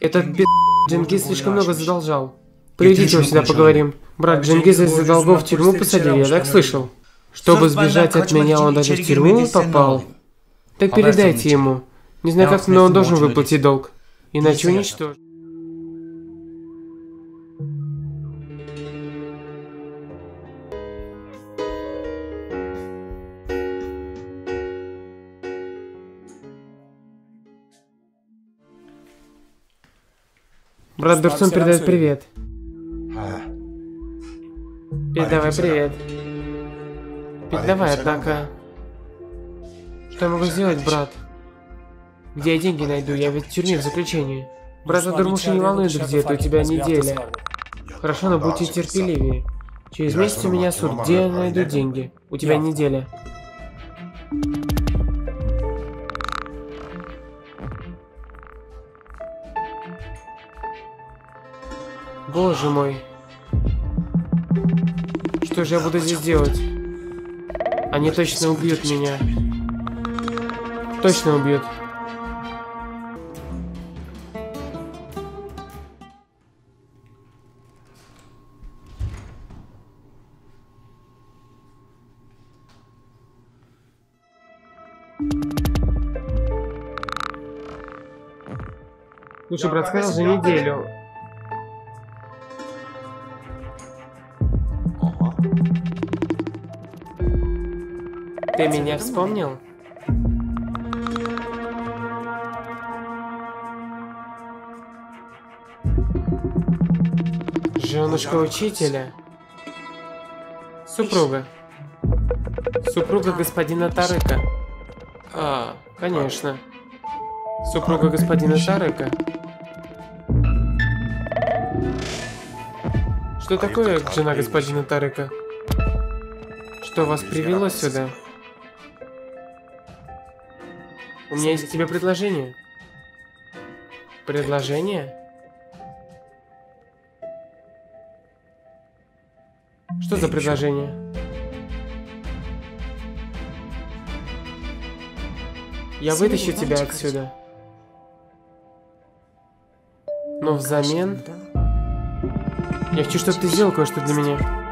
Этот пи*** Джингис слишком много задолжал. Приведите его сюда, поговорим. Брат Джингиза из-за долгов в тюрьму посадили, я так слышал. Чтобы сбежать от меня, он даже в тюрьму попал. Так передайте ему. Не знаю как, но он должен выплатить долг. Иначе уничтожит. Брат Дурсон передает привет. Передавай привет. Передавай, однако... Что я могу сделать, брат? Где я деньги найду? Я ведь в тюрьме в заключении. Брат Дурмуша не волнует, где это у тебя неделя. Хорошо, но будьте терпеливее. Через месяц у меня суд. Где я найду деньги? У тебя неделя. Боже мой. Что же я буду здесь делать? Они точно убьют меня. Точно убьют. Слушай, брат, сказал за неделю. Ты меня вспомнил? Женушка учителя. Супруга. Супруга господина Тарыка. А, конечно. Супруга господина Тарыка. Что такое жена господина Тарыка? Что вас привело сюда? У меня есть к тебе предложение. Предложение? Что за предложение? Я вытащу тебя отсюда. Но взамен... Я хочу, чтобы ты сделал кое-что для меня.